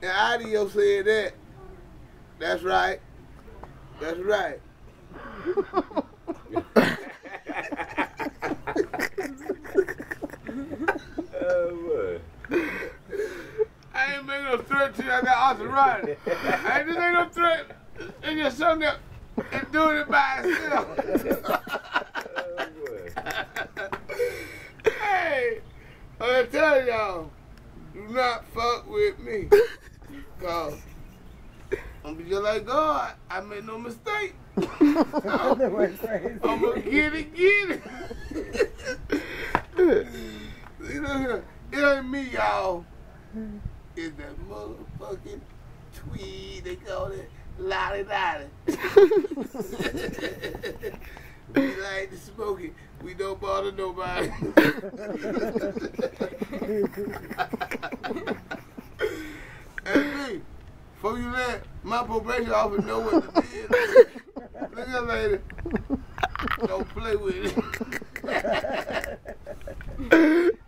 And Adio said that. That's right. That's right. Oh, boy. I ain't making no threat to you. I got arthritis. I just ain't no threat. It's just something that it's doing it by itself. Oh, hey, I'm gonna tell y'all, not fuck with me. Cause I'm be just like God. I made no mistake. Went. I'm gonna get it, get it. you know, it ain't me, y'all. It's that motherfucking tweed. They call it lolly lolly. smoke it. We don't bother nobody. and me, before you let my probation officer know what to do, look at that lady. Don't play with it.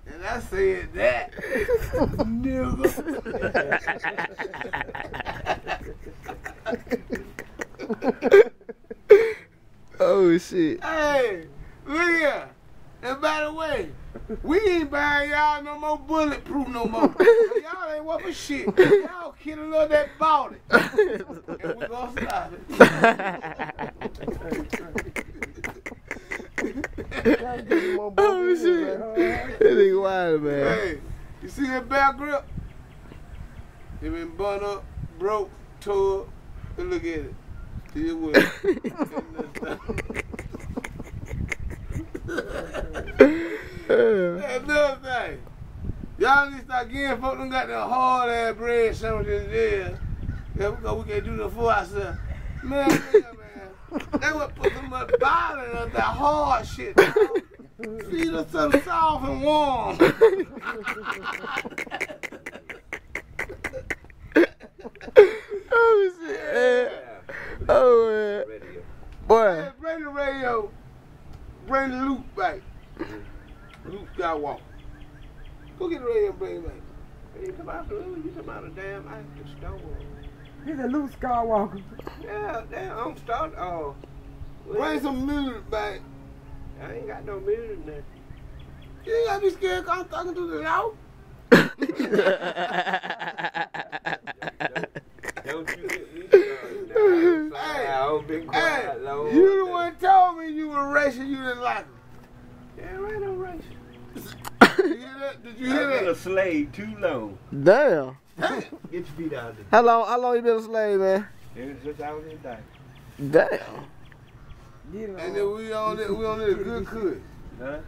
and I said that, nigga. Shit. hey, look here. And by the way, we ain't buying y'all no more bulletproof no more. y'all ain't worth a shit. Y'all kid a little that bought it. And we gonna stop it. Oh shit. That nigga wild, man. Hey, you see that back grip? It been bun up, broke, tore, and look at it. Still with Another thing. Y'all need to start getting folk done got the hard ass bread sandwiches there. Yeah, because we can't do nothing for ourselves. Man, yeah, man. They would put so much in us, that hard shit. Feed us something soft and warm. Oh shit. man. Oh man. Radio. Boy. Hey, bring the radio. Bring the loop back. Luke Skywalker. Go get the radio and bring it back. You come out the you come out the damn actor store. He's a Luke Skywalker. Yeah, damn, I'm starting. Oh, Bring some music back. I ain't got no music now. You ain't gotta be scared 'cause I'm talking to the loud. Don't you get me started. Hey, I don't be Hey, Lord. you the one told me you were racist, you didn't like him. Yeah, right on race. Did you hear that? Did you I've hear been a that? slave too long. Damn. Get your feet out of there. How long? How long you been a slave, man? Ever since I was in diaper. Damn. Get it And then we on it, we on it good kush. Huh?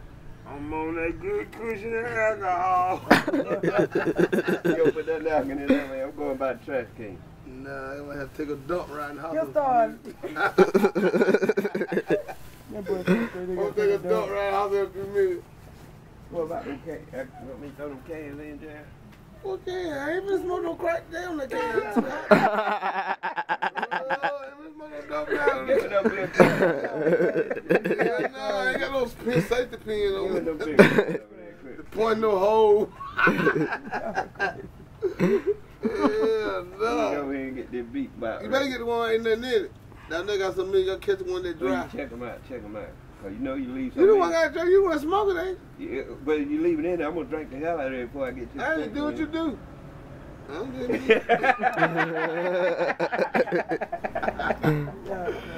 I'm on that good cushion and alcohol. Yo, put that napkin in there, man. I'm going by the trash can. nah, I'm gonna have to take a dump around the house. He'll start. That boy said I'm they gonna got take a that dump around the house every minute. What about them cans? You want me to throw them cans in there? Okay, I ain't been smoking no crack down the can. Oh, I ain't been smoking dope down Give me there. them big cans. Yeah, no, I ain't got no pin, safety pin Give me on them me. big cans over there, quick. Point no hole. yeah, You Go no. ahead and get this beat back. You better get the one ain't nothing in it. That nigga got some milk, you catch the one that Well, dry. check them out, check them out. Cause you know you leave You the something one got to you want to smoke it, ain't Yeah, but if you leave it in there, I'm gonna drink the hell out of it before I get to the you? Hey, second do what one. you do. I'm just Yeah.